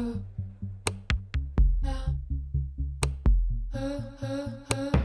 oh, oh, oh.